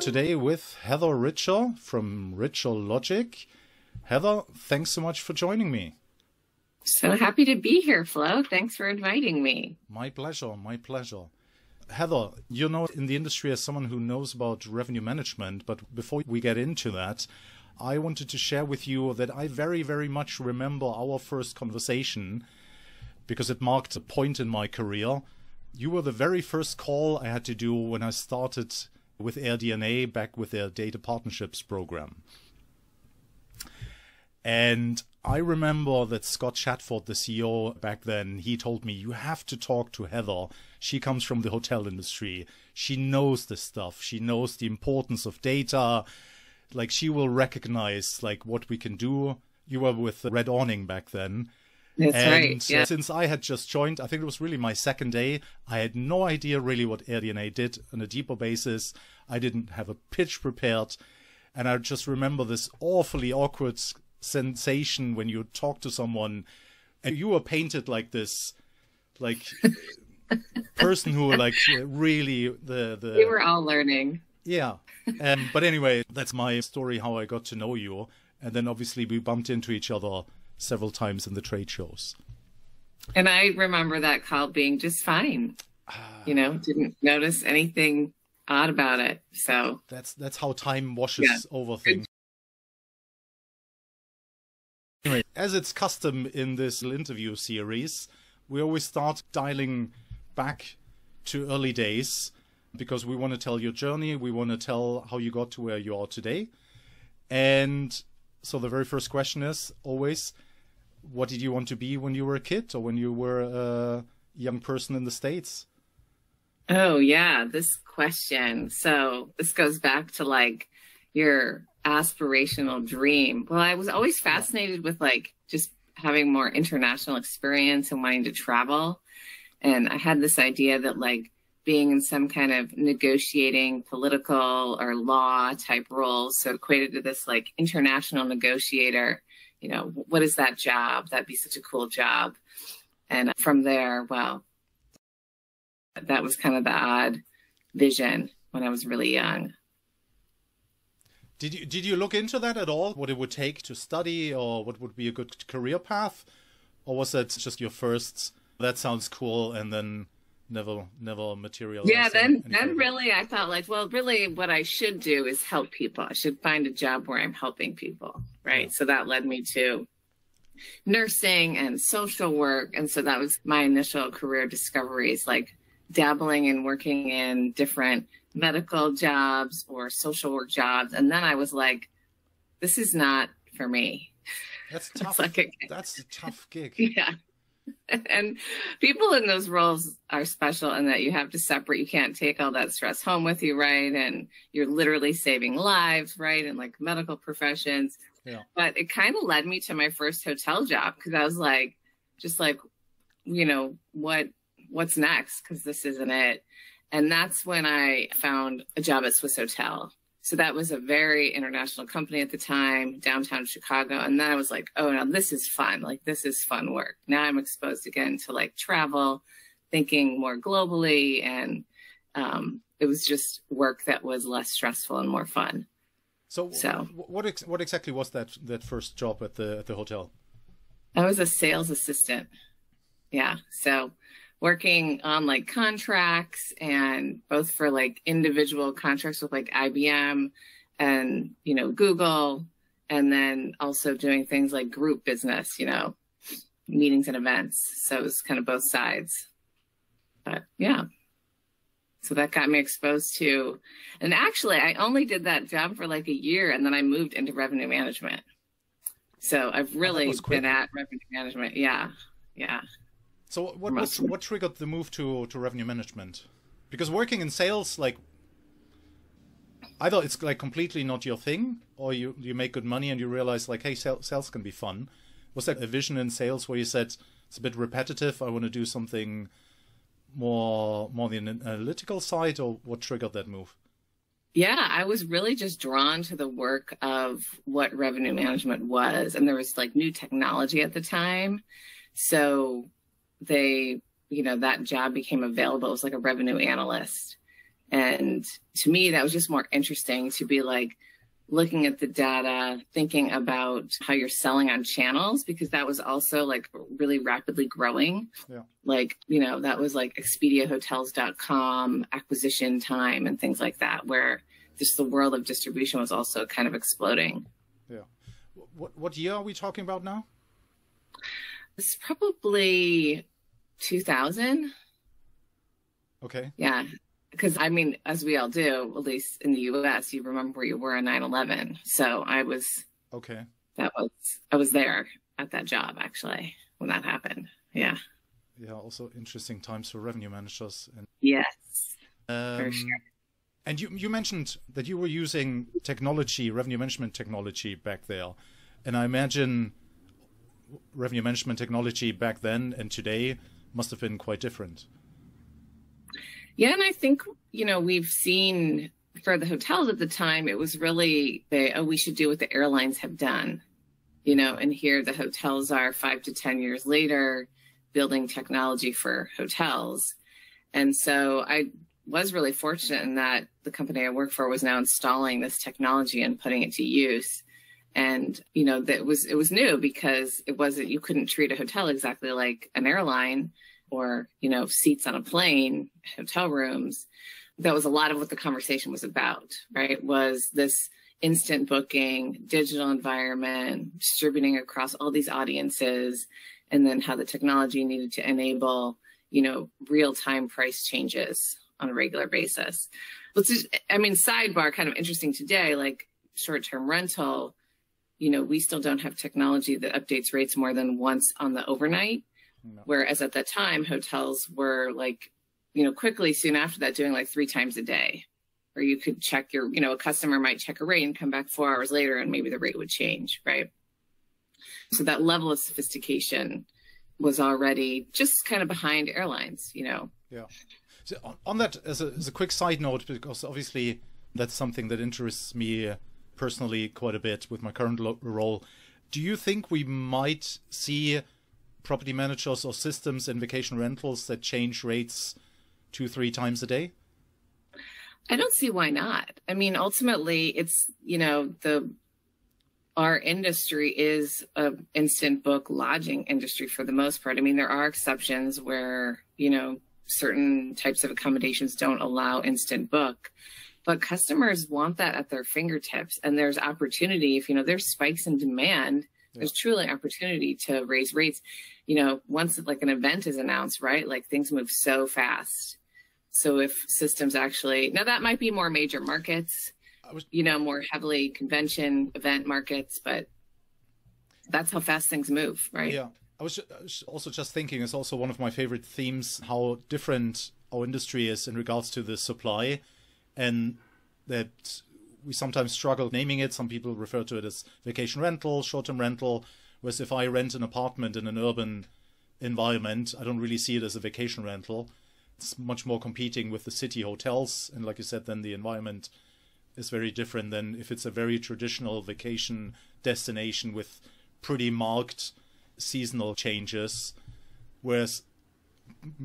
today with Heather Richer from Richer Logic. Heather, thanks so much for joining me. So happy to be here, Flo. Thanks for inviting me. My pleasure. My pleasure. Heather, you know in the industry as someone who knows about revenue management, but before we get into that, I wanted to share with you that I very, very much remember our first conversation because it marked a point in my career. You were the very first call I had to do when I started with AirDNA back with their data partnerships program. And I remember that Scott Chatford, the CEO back then, he told me, you have to talk to Heather. She comes from the hotel industry. She knows this stuff. She knows the importance of data. Like she will recognize like what we can do. You were with the Red Awning back then. That's and right. Yeah. since I had just joined, I think it was really my second day. I had no idea really what AirDNA did on a deeper basis. I didn't have a pitch prepared. And I just remember this awfully awkward sensation when you talk to someone and you were painted like this, like person who like really the the We were all learning. yeah. Um, but anyway, that's my story how I got to know you, and then obviously we bumped into each other several times in the trade shows. And I remember that call being just fine. Ah. You know, didn't notice anything odd about it. So That's that's how time washes Yeah. over things. Anyway, as it's custom in this interview series, we always start dialing back to early days because we want to tell your journey, we want to tell how you got to where you are today. And so the very first question is always what did you want to be when you were a kid or when you were a young person in the States? Oh, yeah, this question. So this goes back to like your aspirational dream. Well, I was always fascinated with like just having more international experience and wanting to travel. And I had this idea that like being in some kind of negotiating political or law type roles, so equated to this like international negotiator, you know, what is that job? That'd be such a cool job. And from there, well, that was kind of the odd vision when I was really young. Did you did you look into that at all? What it would take to study, or what would be a good career path, or was that just your first? That sounds cool, and then never never materialized. Yeah, then any then really I thought like, well, really what I should do is help people. I should find a job where I'm helping people, right? Yeah. So that led me to nursing and social work, and so that was my initial career discoveries, like dabbling and working in different medical jobs or social work jobs, and then I was like, this is not for me. That's tough. like a, That's a tough gig. Yeah. And people in those roles are special in that you have to separate. You can't take all that stress home with you, right? And you're literally saving lives, right? And like medical professions. Yeah. But it kind of led me to my first hotel job because I was like, just like, you know, what what's next? Because this isn't it. And that's when I found a job at Swissôtel. So that was a very international company at the time, downtown Chicago. And then I was like, oh, now this is fun. Like, this is fun work. Now I'm exposed again to like travel, thinking more globally. And um, it was just work that was less stressful and more fun. So, So- what ex- what exactly was that that first job at the at the hotel? I was a sales assistant. Yeah. So working on like contracts and both for like individual contracts with like IBM and, you know, Google, and then also doing things like group business, you know, meetings and events. So it was kind of both sides. But yeah. So that got me exposed to, and actually, I only did that job for like a year and then I moved into revenue management. So I've oh, really was been at revenue management. Yeah. Yeah. So, what what, what triggered the move to to revenue management? Because working in sales, like either it's like completely not your thing, or you you make good money and you realize like, hey, sales, sales can be fun. Was that a vision in sales where you said it's a bit repetitive? I want to do something more more the analytical side, or what triggered that move? Yeah, I was really just drawn to the work of what revenue management was. And there was like new technology at the time. So they, you know, that job became available. It was like a revenue analyst. And to me, that was just more interesting to be like looking at the data, thinking about how you're selling on channels, because that was also like really rapidly growing. Yeah. Like, you know, that was like ExpediaHotels.com acquisition time and things like that, where just the world of distribution was also kind of exploding. Yeah. What, what year are we talking about now? It's probably 2000. Okay. Yeah. Because I mean, as we all do, at least in the US, you remember where you were on 9 11. So I was, Okay. that was, I was there at that job actually when that happened. Yeah. Yeah. Also interesting times for revenue managers. And, Yes. um, sure. And you, you mentioned that you were using technology, revenue management technology back there. And I imagine revenue management technology back then and today must have been quite different. Yeah. And I think, you know, we've seen for the hotels at the time, it was really, they, oh, we should do what the airlines have done, you know, and here the hotels are five to 10 years later building technology for hotels. And so I was really fortunate in that the company I work for was now installing this technology and putting it to use. And, you know, that was, it was new because it wasn't, you couldn't treat a hotel exactly like an airline or, you know, seats on a plane, hotel rooms. That was a lot of what the conversation was about, right? Was this instant booking, digital environment, distributing across all these audiences, and then how the technology needed to enable, you know, real time price changes on a regular basis. Which is, I mean, sidebar, kind of interesting today, like short term rental, you know, we still don't have technology that updates rates more than once on the overnight. No. Whereas at that time, hotels were like, you know, quickly soon after that doing like three times a day. Or you could check your, you know, a customer might check a rate and come back four hours later and maybe the rate would change, right? So that level of sophistication was already just kind of behind airlines, you know. Yeah. So on, on that, as a, as a quick side note, because obviously that's something that interests me personally quite a bit with my current lo- role. Do you think we might see property managers or systems in vacation rentals that change rates two, three times a day? I don't see why not. I mean, ultimately, it's, you know, the our industry is a instant book lodging industry for the most part. I mean, there are exceptions where, you know, certain types of accommodations don't allow instant book, but customers want that at their fingertips. And there's opportunity if, you know, there's spikes in demand, Yeah. there's truly opportunity to raise rates. You know, once like an event is announced, right? Like things move so fast. So if systems actually, now that might be more major markets, I was you know, more heavily convention event markets, but that's how fast things move, right? Yeah, I was, I was also just thinking. It's also one of my favorite themes how different our industry is in regards to the supply, and that we sometimes struggle naming it. Some people refer to it as vacation rental, short-term rental. Whereas if I rent an apartment in an urban environment, I don't really see it as a vacation rental. It's much more competing with the city hotels, and like you said, then the environment is very different than if it's a very traditional vacation destination with pretty marked seasonal changes. Whereas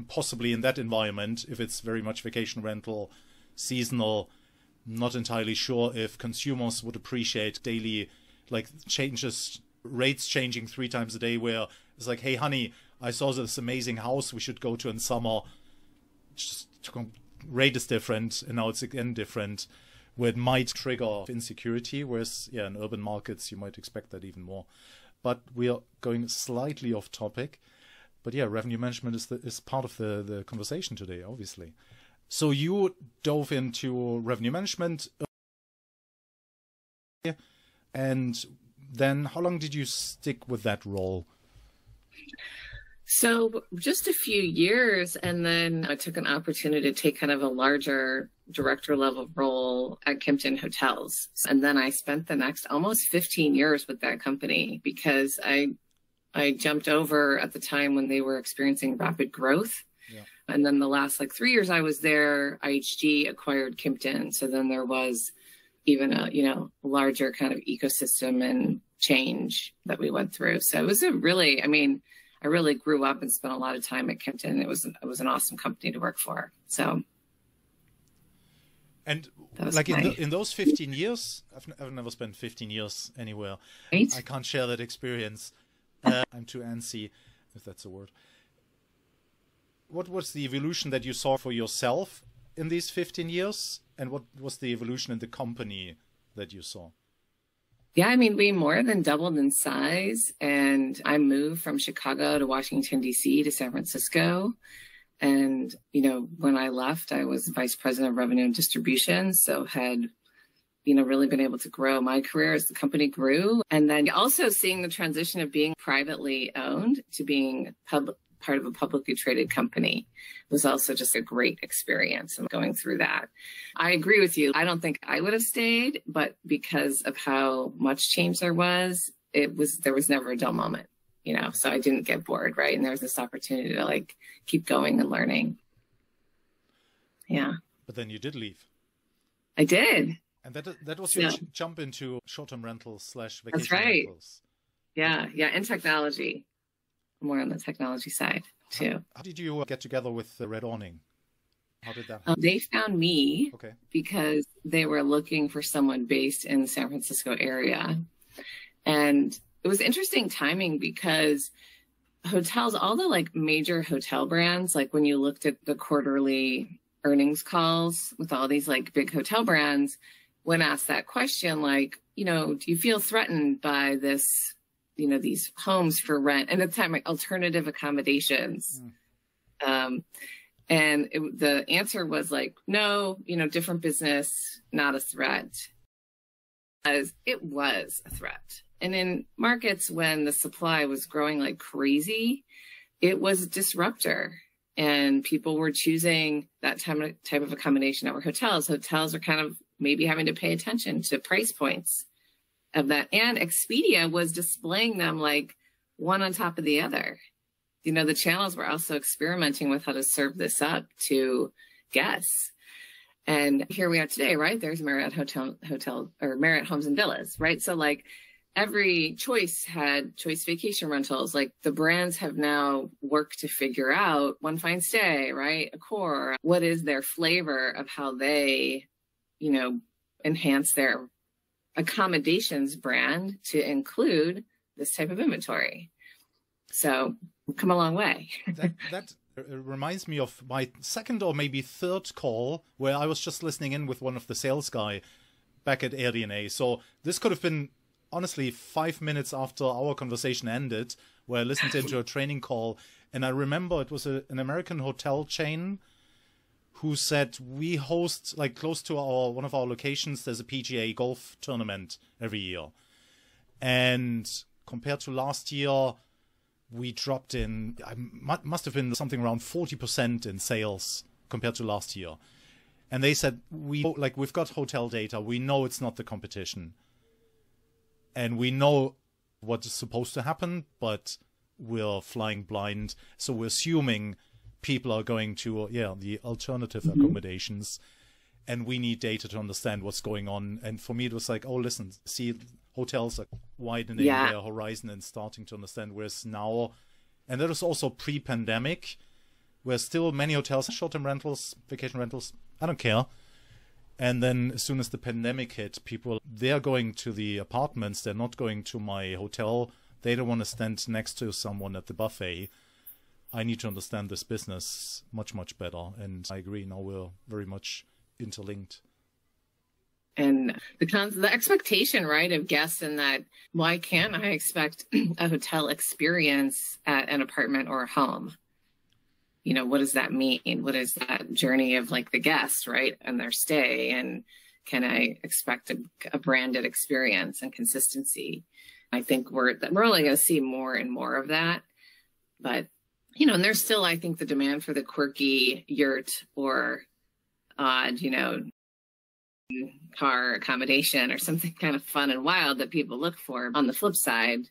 possibly in that environment, if it's very much vacation rental, seasonal, not entirely sure if consumers would appreciate daily like changes rates changing three times a day where it's like, hey honey, I saw this amazing house we should go to in summer. Just rate is different and now it's again different where it might trigger insecurity, whereas yeah, in urban markets you might expect that even more. But we are going slightly off topic. But yeah, revenue management is the, is part of the, the conversation today, obviously. So you dove into revenue management, and then how long did you stick with that role? So just a few years, and then I took an opportunity to take kind of a larger director level role at Kimpton Hotels. And then I spent the next almost 15 years with that company because I I jumped over at the time when they were experiencing rapid growth. Yeah. And then the last like three years I was there, IHG acquired Kimpton. So then there was even a, you know, larger kind of ecosystem and change that we went through. So it was a really, I mean, I really grew up and spent a lot of time at Kimpton. It was it was an awesome company to work for. So And like in, the, in, those 15 years, I've, I've, never spent 15 years anywhere. I can't share that experience. Uh, I'm too antsy, if that's a word. What was the evolution that you saw for yourself in these 15 years? And what was the evolution in the company that you saw? Yeah, I mean, we more than doubled in size. And I moved from Chicago to Washington, D.C. to San Francisco. And, you know, when I left, I was vice president of revenue and distribution. So had, you know, really been able to grow my career as the company grew. And then also seeing the transition of being privately owned to being public, part of a publicly traded company was also just a great experience and going through that. I agree with you. I don't think I would have stayed, but because of how much change there was, it was there was never a dull moment, you know. So I didn't get bored, right? And there was this opportunity to like keep going and learning. Yeah. But then you did leave. I did. And that that was your yeah. jump into short-term rentals slash vacation That's right. rentals. Yeah, yeah, in technology more on the technology side too. How, how did you get together with the Red Awning? How did that um, happen? Um, they found me okay. because they were looking for someone based in the San Francisco area. And it was interesting timing because hotels, all the like major hotel brands, like when you looked at the quarterly earnings calls with all these like big hotel brands, when asked that question, like, you know, do you feel threatened by this you know these homes for rent and at the time like alternative accommodations. Mm. um, and it, the answer was like no you know different business not a threat. As it was a threat. And in markets when the supply was growing like crazy it was a disruptor. And people were choosing that type of, type of accommodation over hotels. Hotels are kind of maybe having to pay attention to price points of that. And Expedia was displaying them like one on top of the other. You know, the channels were also experimenting with how to serve this up to guests. And here we are today, right? There's Marriott Hotel, Hotel or Marriott Homes and Villas, right? So like every choice had choice vacation rentals. Like the brands have now worked to figure out onefinestay, right? Accor, what is their flavor of how they, you know, enhance their accommodations brand to include this type of inventory. So come a long way. that, that reminds me of my second or maybe third call where I was just listening in with one of the sales guy back at AirDNA. So this could have been honestly five minutes after our conversation ended, where I listened into a training call, and I remember it was a, an American hotel chain who said we host like close to our one of our locations there's a PGA golf tournament every year. And compared to last year we dropped in I must have been something around 40% in sales compared to last year. And they said we like we've got hotel data, we know it's not the competition. And we know what is supposed to happen, but we're flying blind. So we're assuming people are going to yeah the alternative mm-hmm. accommodations and we need data to understand what's going on. And for me it was like oh listen see hotels are widening yeah. their horizon and starting to understand whereas now. And that was also pre-pandemic where still many hotels short-term rentals vacation rentals i don't care. And then as soon as the pandemic hit people they're going to the apartments. They're not going to my hotel. They don't want to stand next to someone at the buffet I need to understand this business much, much better. And I agree, now we're very much interlinked. And the cons- the expectation, right, of guests in that why can't I expect a hotel experience at an apartment or a home? You know, what does that mean? What is that journey of like the guest, right, and their stay? And can I expect a, a branded experience and consistency? I think we're we're only going to see more and more of that, but you know, and there's still, I think, the demand for the quirky yurt or odd, you know, car accommodation or something kind of fun and wild that people look for. On the flip side,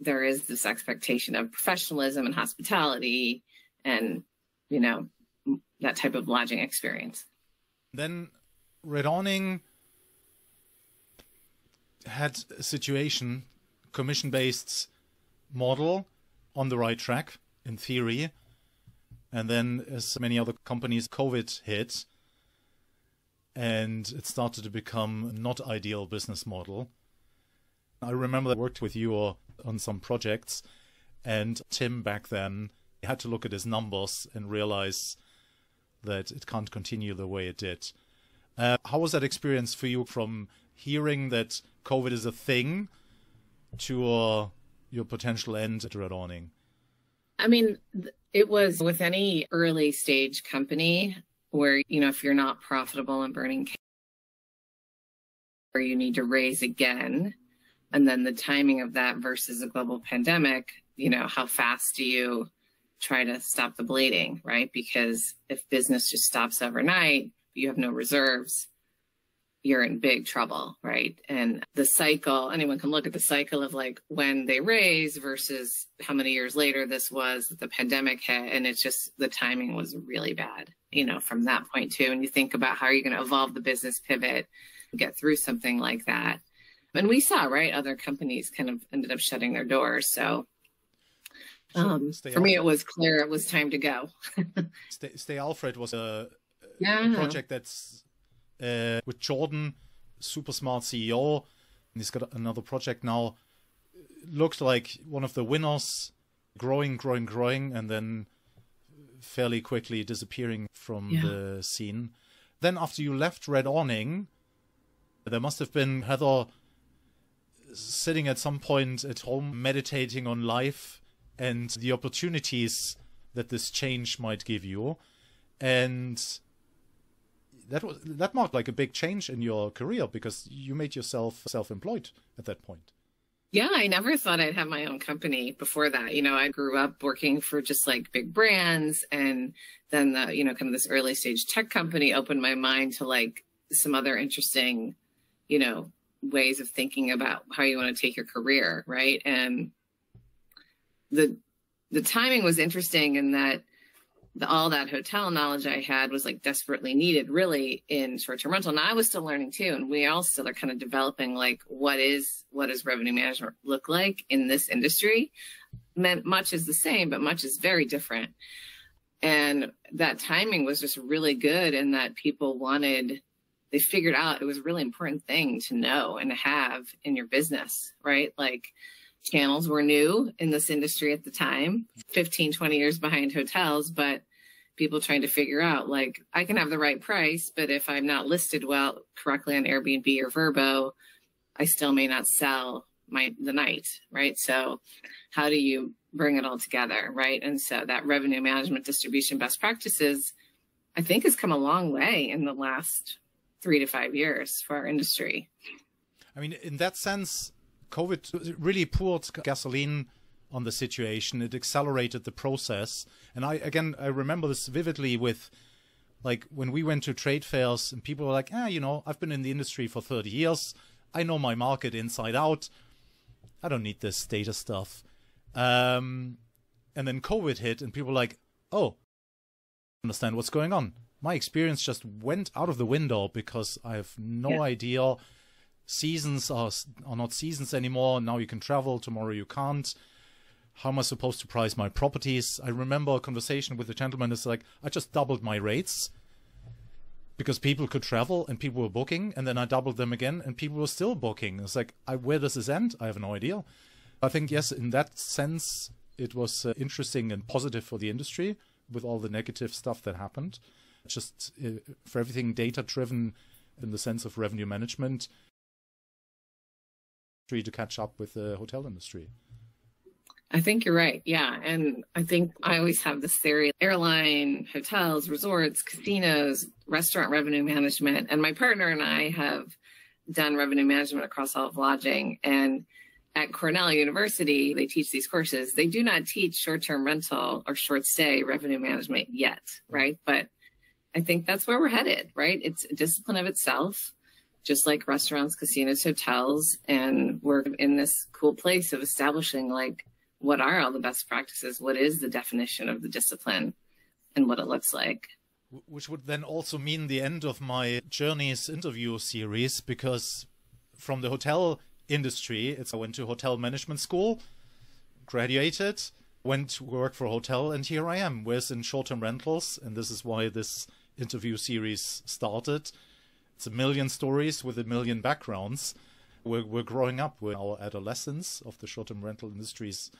there is this expectation of professionalism and hospitality and, you know, that type of lodging experience. Then Red Awning had a situation, commission based model on the right track in theory. And then, as many other companies, COVID hit. and it started to become not ideal business model. I remember I worked with you on some projects, and Tim back then had to look at his numbers and realize that it can't continue the way it did. Uh, how was that experience for you from hearing that COVID is a thing to uh, your potential end at Red Awning? I mean, it was with any early stage company where, you know, if you're not profitable and burning cash, or you need to raise again, and then the timing of that versus a global pandemic, you know, how fast do you try to stop the bleeding, right? Because if business just stops overnight, you have no reserves, you're in big trouble, right? And the cycle, anyone can look at the cycle of like when they raise versus how many years later this was the pandemic hit. And it's just the timing was really bad, you know, from that point too. And you think about how are you're going to evolve the business pivot, get through something like that. And we saw, right, other companies kind of ended up shutting their doors. So um, for me, it was clear it was time to go. stay, stay, Alfred was a, yeah. a project that's uh, with Jordan, super smart CEO, and he's got another project now. Looked like one of the winners, growing, growing, growing, and then fairly quickly disappearing from yeah. the scene. Then after you left Red Awning, there must have been Heather sitting at some point at home meditating on life and the opportunities that this change might give you. And that was that marked like a big change in your career because you made yourself self-employed at that point. Yeah, I never thought I'd have my own company before that. You know, I grew up working for just like big brands and then the, you know, kind of this early stage tech company opened my mind to like some other interesting, you know, ways of thinking about how you want to take your career, right? And the the timing was interesting in that the, all that hotel knowledge I had was like desperately needed really in short-term rental. And I was still learning too. And we all still are kind of developing like what is, what does revenue management look like in this industry? Meant much is the same, but much is very different. And that timing was just really good in that people wanted, they figured out it was a really important thing to know and to have in your business, right? Like, channels were new in this industry at the time 15 20 years behind hotels but people trying to figure out like i can have the right price but if i'm not listed well correctly on airbnb or Vrbo, i still may not sell my the night right? So how do you bring it all together right? And so that revenue management distribution best practices i think has come a long way in the last three to five years for our industry. I mean in that sense COVID really poured gasoline on the situation. It accelerated the process. And I, again, I remember this vividly with like when we went to trade fairs and people were like, ah, you know, I've been in the industry for 30 years. I know my market inside out. I don't need this data stuff. Um, and then COVID hit and people were like, oh, understand what's going on. My experience just went out of the window because I have no yeah. idea seasons are are not seasons anymore. Now you can travel, tomorrow you can't. How am I supposed to price my properties? I remember a conversation with a gentleman It's like, I just doubled my rates because people could travel and people were booking, and then I doubled them again and people were still booking. It's like, I, where does this end? I have no idea. I think, yes, in that sense, it was uh, interesting and positive for the industry with all the negative stuff that happened. Just uh, for everything data driven in the sense of revenue management, to catch up with the hotel industry. I think you're right. Yeah. And I think I always have this theory airline, hotels, resorts, casinos, restaurant revenue management. And my partner and I have done revenue management across all of lodging. And at Cornell University, they teach these courses. They do not teach short term rental or short stay revenue management yet. Right. But I think that's where we're headed. Right. It's a discipline of itself just like restaurants, casinos, hotels. And we're in this cool place of establishing like what are all the best practices? What is the definition of the discipline and what it looks like? Which would then also mean the end of my Journeys interview series because from the hotel industry, it's I went to hotel management school, graduated, went to work for a hotel, and here I am, with in short-term rentals, and this is why this interview series started It's a million stories with a million backgrounds. We're, we're growing up with our adolescence of the short term rental industry's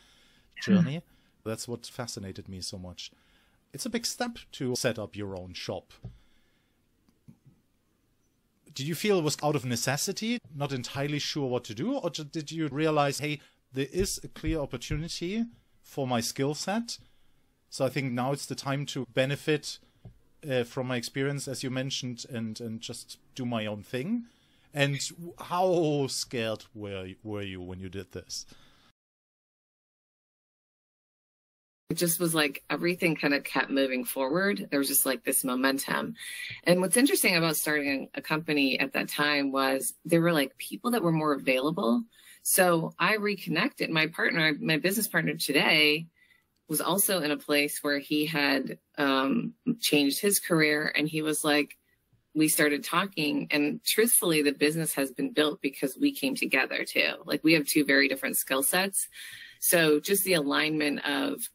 journey. That's what fascinated me so much. It's a big step to set up your own shop. Did you feel it was out of necessity, not entirely sure what to do, or did you realize, hey, there is a clear opportunity for my skill set? So I think now it's the time to benefit uh, from my experience, as you mentioned, and and just do my own thing. And how scared were were you when you did this? it just was like everything kind of kept moving forward. There was just like this momentum. And what's interesting about starting a company at that time was there were like people that were more available. So I reconnected. My partner, my business partner today, was also in a place where he had um, changed his career and he was like, we started talking and truthfully the business has been built because we came together too like we have two very different skill sets so just the alignment of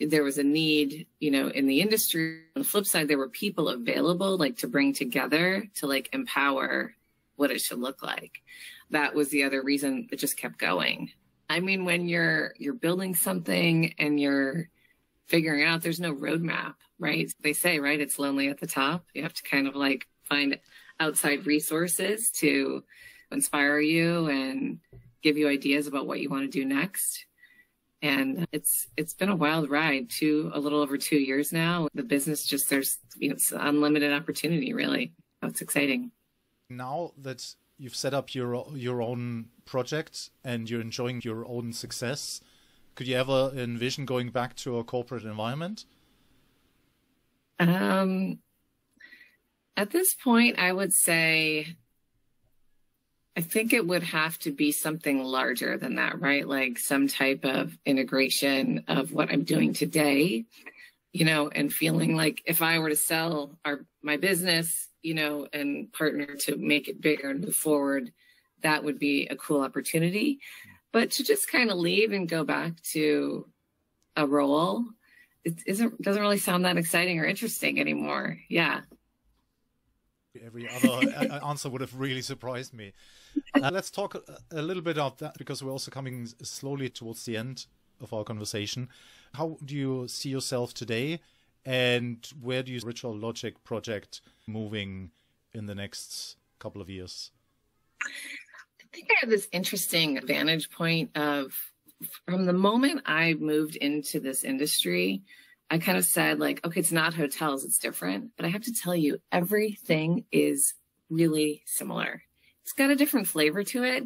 there was a need, you know, in the industry. On the flip side, there were people available like to bring together to like empower what it should look like. That was the other reason it just kept going. I mean, when you're you're building something and you're figuring out. There's no roadmap, right? They say, right, it's lonely at the top. You have to kind of like find outside resources to inspire you and give you ideas about what you want to do next. And it's it's been a wild ride two a little over two years now. The business just there's you know it's unlimited opportunity really. It's exciting. Now that you've set up your your own project and you're enjoying your own success could you ever envision going back to a corporate environment um at this point i would say I think it would have to be something larger than that, right? Like some type of integration of what I'm doing today, you know, and feeling like if I were to sell our my business, you know, and partner to make it bigger and move forward, that would be a cool opportunity. But to just kind of leave and go back to a role, it isn't doesn't really sound that exciting or interesting anymore. Yeah. Every other answer would have really surprised me. Uh, let's talk a, little bit about that because we're also coming slowly towards the end of our conversation. How do you see yourself today, and where do you Richer Logic project moving in the next couple of years? I think I have this interesting vantage point of from the moment I moved into this industry, I kind of said, like, okay, it's not hotels, it's different. But I have to tell you, everything is really similar. It's got a different flavor to it.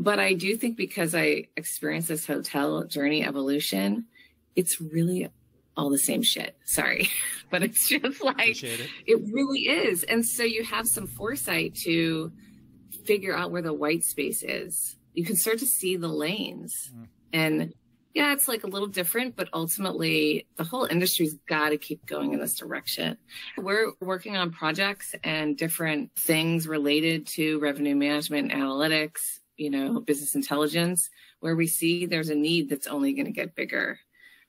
But I do think because I experienced this hotel journey evolution, it's really all the same shit. Sorry. but it's just like, it. it really is. And so you have some foresight to figure out where the white space is. You can start to see the lanes. Mm. And yeah, it's like a little different, but ultimately the whole industry's got to keep going in this direction. We're working on projects and different things related to revenue management, analytics, you know, business intelligence, where we see there's a need that's only going to get bigger.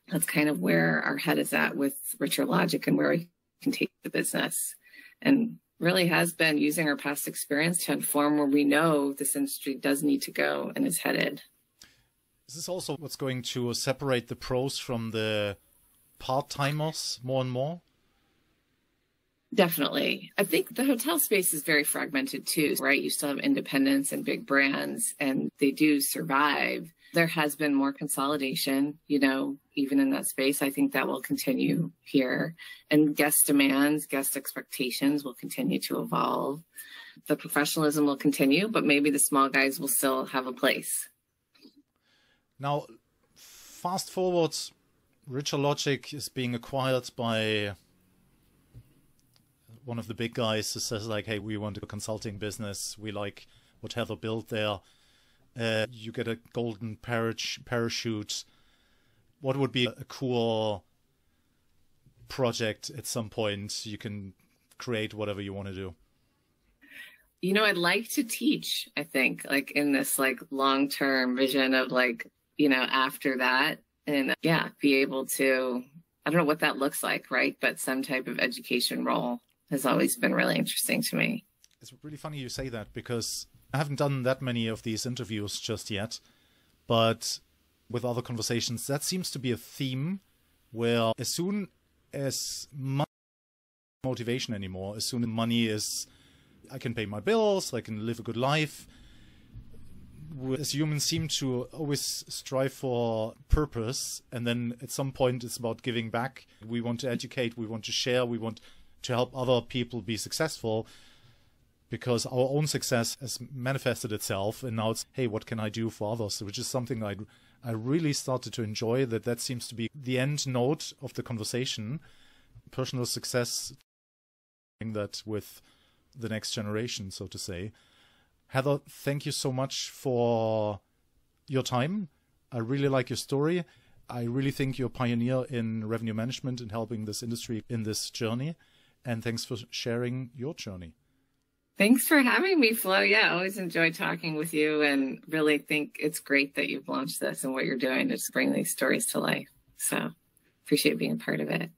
That's kind of where our head is at with Richer Logic and where we can take the business. And really has been using our past experience to inform where we know this industry does need to go and is headed. Is this also what's going to separate the pros from the part timers more and more? Definitely. I think the hotel space is very fragmented too, right? You still have independents and big brands, and they do survive. There has been more consolidation, you know, even in that space. I think that will continue here. And guest demands, guest expectations will continue to evolve. The professionalism will continue, but maybe the small guys will still have a place. Now, fast forward, Richer Logic is being acquired by one of the big guys who says like, "Hey, we want a consulting business. We like what Heather built there. Uh, you get a golden parachute. What would be a cool project at some point? You can create whatever you want to do." You know, I'd like to teach. I think like in this like long term vision of like you know, after that and yeah, be able to, I don't know what that looks like, right? But some type of education role has always been really interesting to me. It's really funny you say that because I haven't done that many of these interviews just yet, but with other conversations, that seems to be a theme where as soon as money motivation anymore, as soon as money is I can pay my bills, I can live a good life. As humans seem to always strive for purpose, and then at some point it's about giving back. We want to educate, we want to share, we want to help other people be successful because our own success has manifested itself and now it's hey what can i do for others? Which is something i i really started to enjoy that that seems to be the end note of the conversation. Personal success that with the next generation so to say. Heather thank you so much for your time. I really like your story. I really think you're a pioneer in revenue management and helping this industry in this journey. And thanks for sharing your journey Thanks for having me, Flo. Yeah, I always enjoy talking with you and really think it's great that you've launched this and what you're doing to bring these stories to life. So appreciate being a part of it.